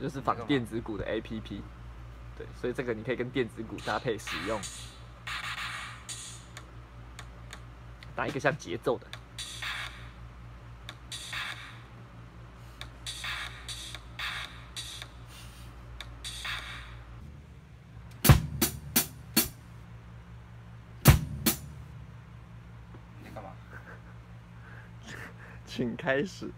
就是仿电子鼓的 app 对所以这个你可以跟电子鼓搭配使用。打一个像节奏的。你干嘛？请开始。